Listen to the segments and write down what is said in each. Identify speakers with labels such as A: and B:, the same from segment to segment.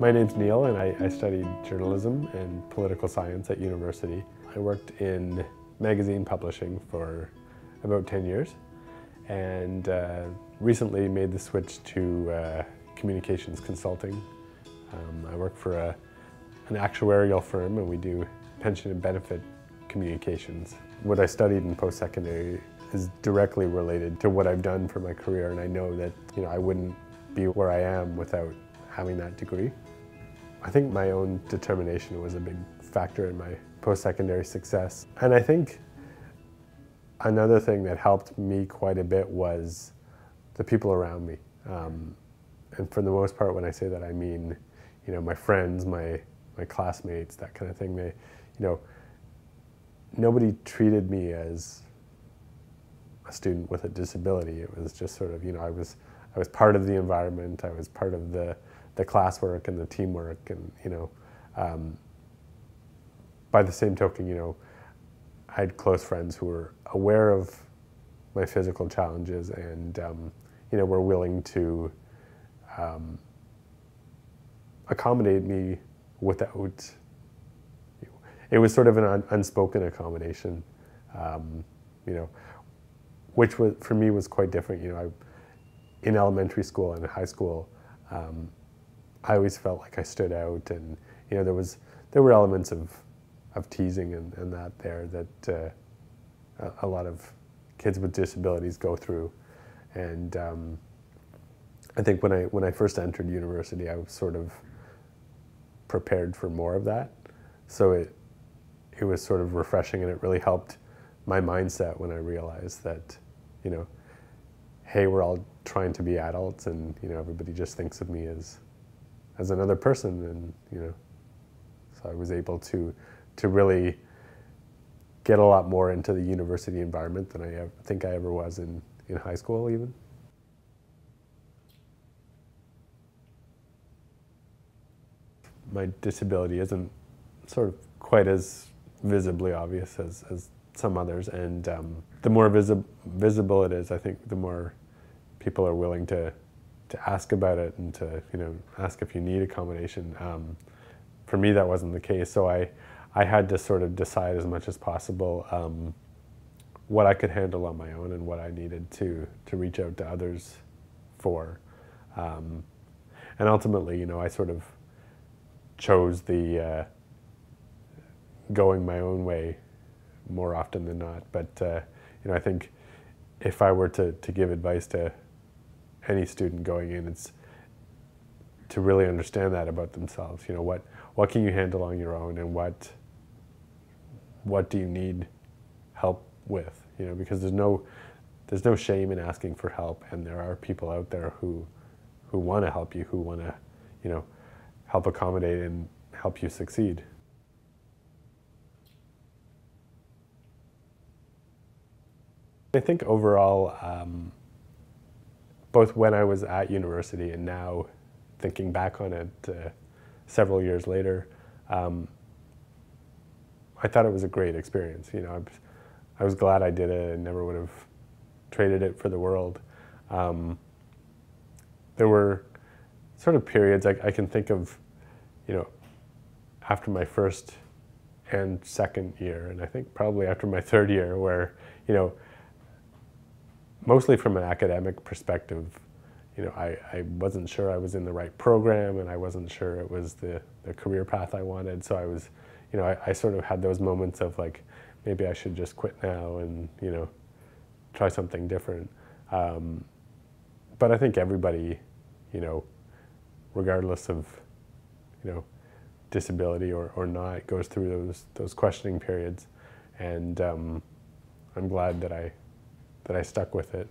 A: My name's Neil and I, I, studied journalism and political science at university. I worked in magazine publishing for about 10 years and uh, recently made the switch to uh, communications consulting. Um, I work for a, an actuarial firm and we do pension and benefit communications. What I studied in post-secondary is directly related to what I've done for my career and I know that you know I wouldn't be where I am without having that degree. I think my own determination was a big factor in my post-secondary success. And I think another thing that helped me quite a bit was the people around me. Um, and for the most part, when I say that, I mean, you know, my friends, my, my classmates, that kind of thing. They, you know, nobody treated me as a student with a disability. It was just sort of, you know, I was, I was part of the environment. I was part of the, the classwork and the teamwork and you know um, by the same token you know I had close friends who were aware of my physical challenges and um, you know were willing to um, accommodate me without it was sort of an un unspoken accommodation um, you know which was for me was quite different you know I, in elementary school and high school um, I always felt like I stood out, and you know there was there were elements of of teasing and, and that there that uh, a, lot of kids with disabilities go through, and um, I think when I when I first entered university, I was sort of prepared for more of that, so it it was sort of refreshing, and it really helped my mindset when I realized that you know, hey, we're all trying to be adults, and you know everybody just thinks of me as as another person, and you know, so I was able to to really get a lot more into the university environment than I ever, think I ever was in in high school, even. My disability isn't sort of quite as visibly obvious as, as some others, and um, the more visi visible it is, I think the more people are willing to to ask about it and to you know ask if you need accommodation. Um, for me, that wasn't the case, so I I had to sort of decide as much as possible um, what I could handle on my own and what I needed to to reach out to others for. Um, and ultimately, you know, I sort of chose the uh, going my own way more often than not. But uh, you know, I think if I were to, to give advice to any student going in. It's to really understand that about themselves. You know, what, what can you handle on your own and what, what do you need help with? You know, because there's no, there's no shame in asking for help and there are people out there who, who want to help you, who want to, you know, help accommodate and help you succeed. I think overall, um, both when I was at university and now thinking back on it uh, several years later, um, I thought it was a great experience. You know, I, I was glad I did it and never would have traded it for the world. Um, there were sort of periods I, I, can think of, you know, after my first and second year, and I think probably after my third year, where, you know, mostly from an academic perspective, you know, I, I wasn't sure I was in the right program and I wasn't sure it was the, the career path I wanted. So I was, you know, I, I sort of had those moments of like, maybe I should just quit now and, you know, try something different. Um, but I think everybody, you know, regardless of, you know, disability or, or not, goes through those, those questioning periods. And um, I'm glad that I that I stuck with it.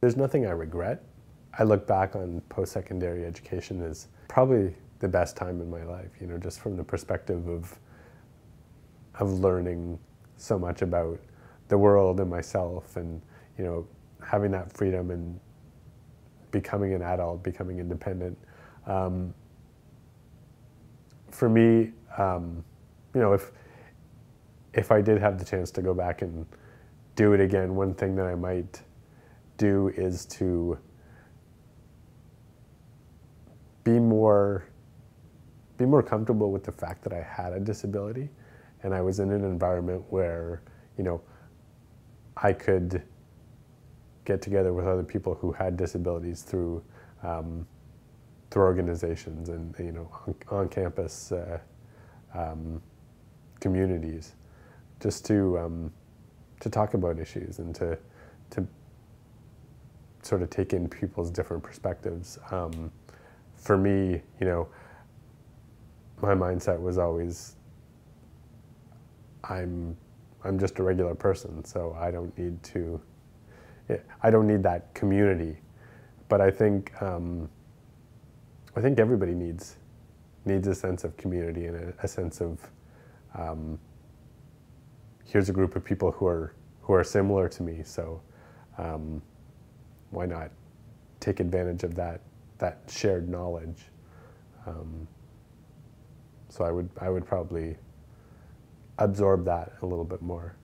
A: There's nothing I regret. I look back on post-secondary education as probably the best time in my life, you know, just from the perspective of, of learning so much about the world and myself and, you know, having that freedom and becoming an adult, becoming independent. Um, for me, um, you know, if if I did have the chance to go back and do it again, one thing that I might do is to be more be more comfortable with the fact that I had a disability and I was in an environment where, you know, I could get together with other people who had disabilities through um, through organizations and you know on, on campus uh, um, communities, just to um, to talk about issues and to to sort of take in people's different perspectives. Um, for me, you know, my mindset was always, I'm, I'm just a regular person, so I don't need to, I don't need that community. But I think, um, I think everybody needs, needs a sense of community and a, a sense of, um, here's a group of people who are, who are similar to me, so um, why not take advantage of that, that shared knowledge? Um, so I would, I would probably absorb that a little bit more.